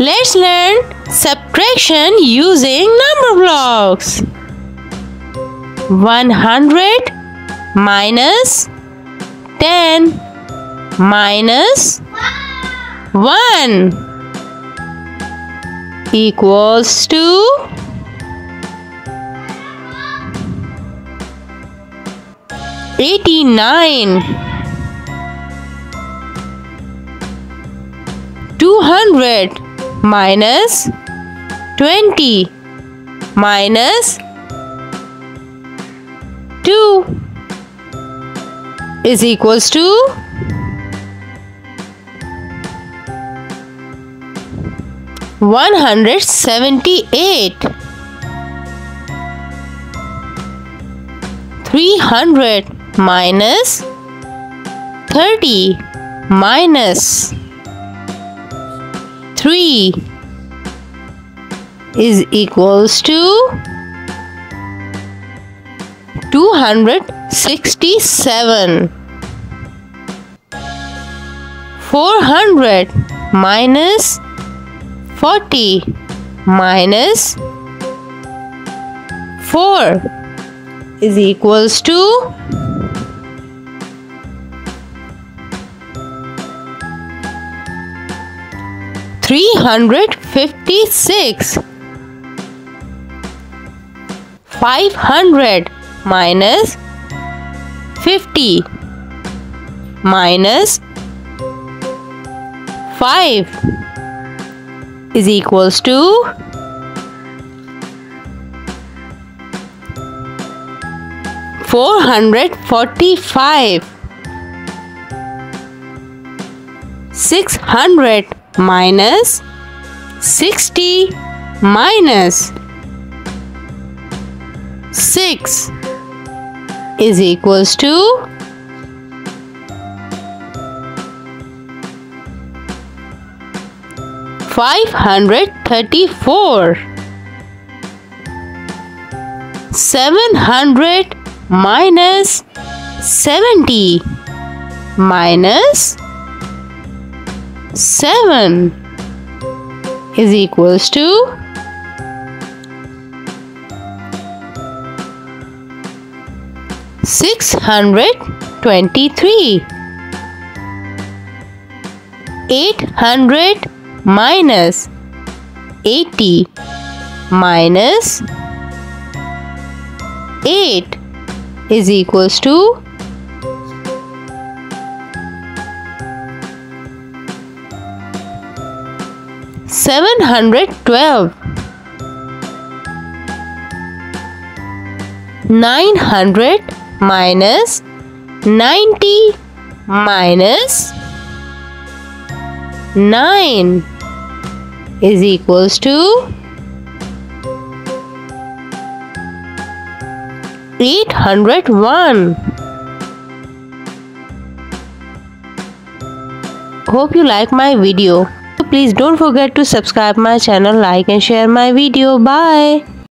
Let's learn subtraction using Numberblocks. 100 minus 10 minus 1 equals to Eighty-nine. Two hundred minus twenty minus two is equals to one hundred seventy-eight. Three hundred minus 30 minus 3 is equals to 267 400 minus 40 minus 4 is equals to 356 500 minus 50 minus 5 is equals to 445 600 minus 60 minus 6 is equals to 534 700 minus 70 minus 7 is equals to Six hundred twenty-three. Eight hundred minus eighty minus eight is equals to 712 900 minus 90 minus 9 is equals to 801 hope you like my video please don't forget to subscribe my channel like and share my video. Bye